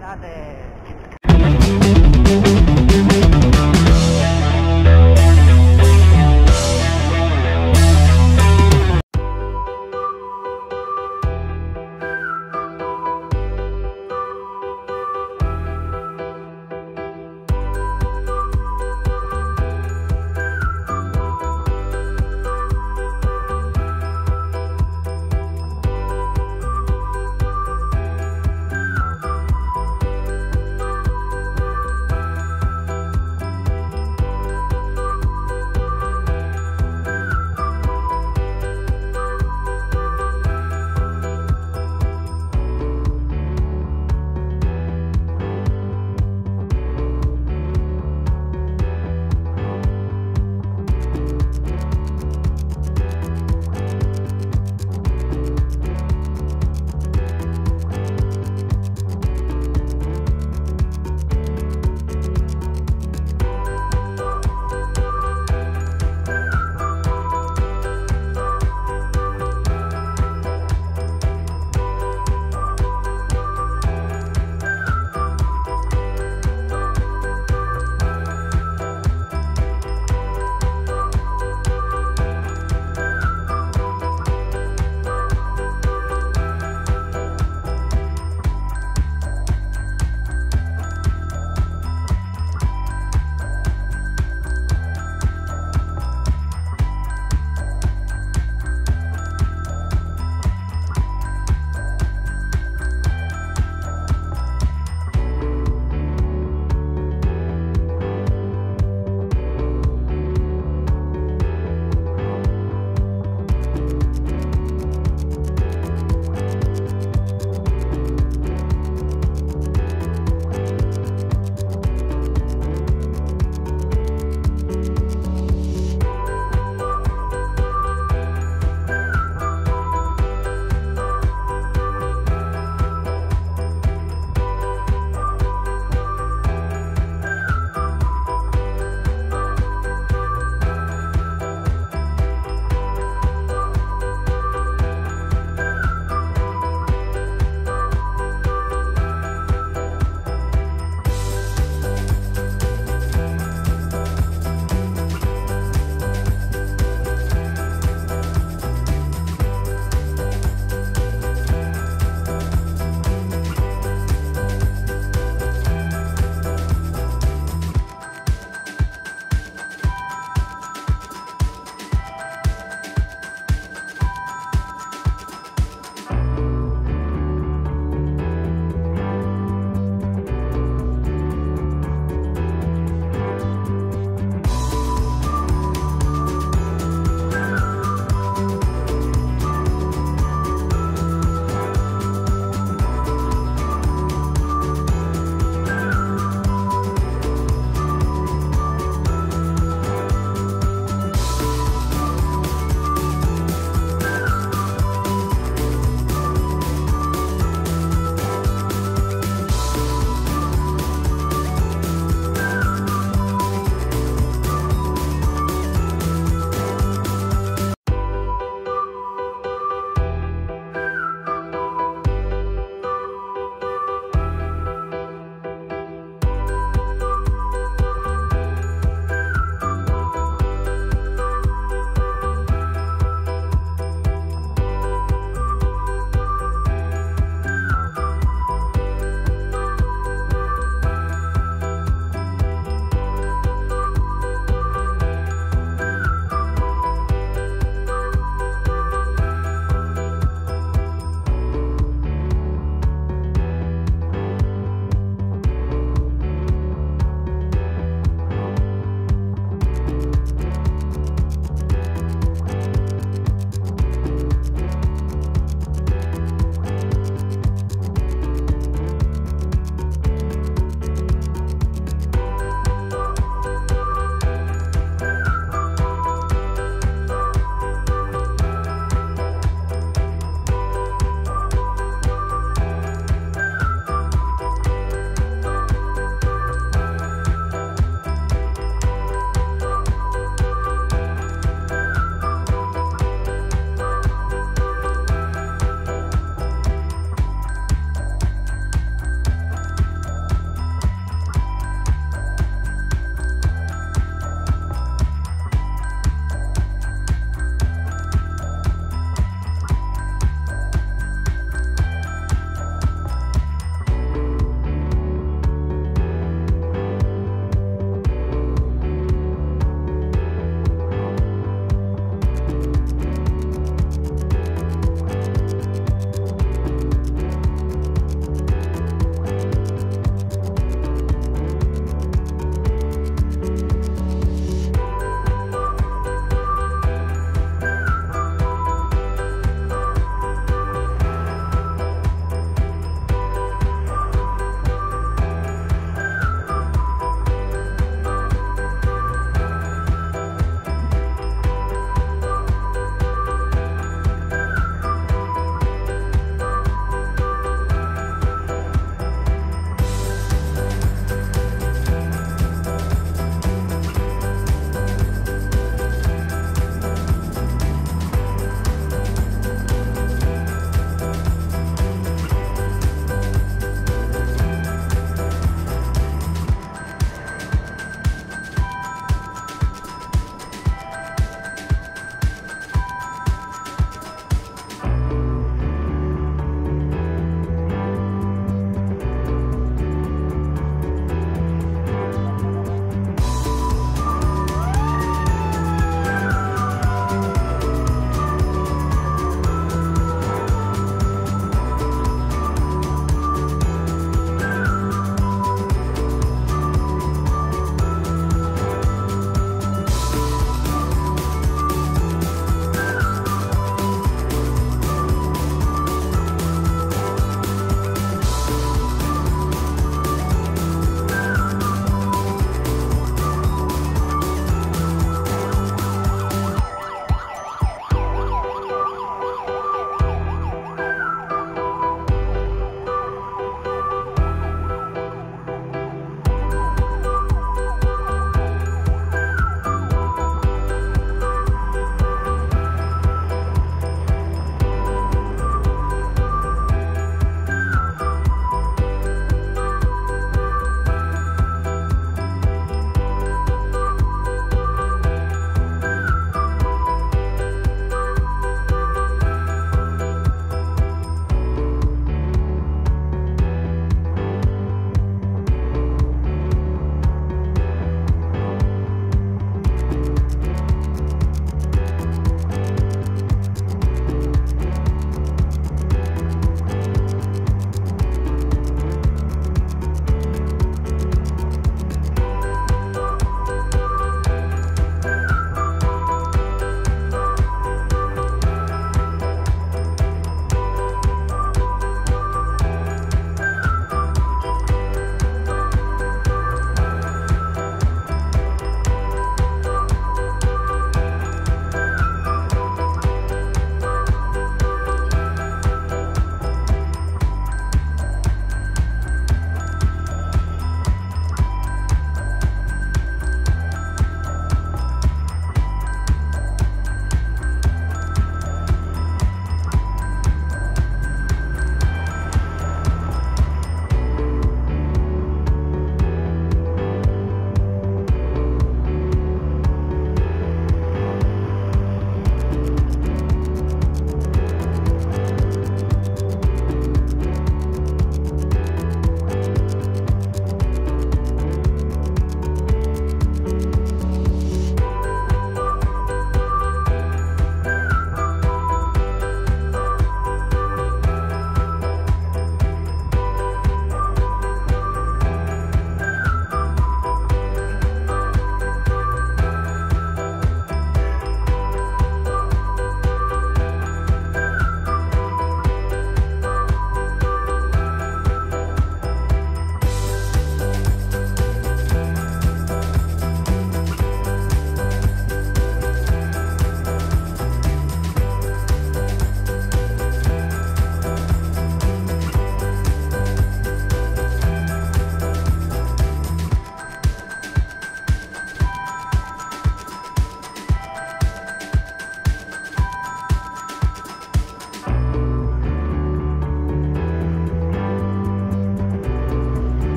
natin.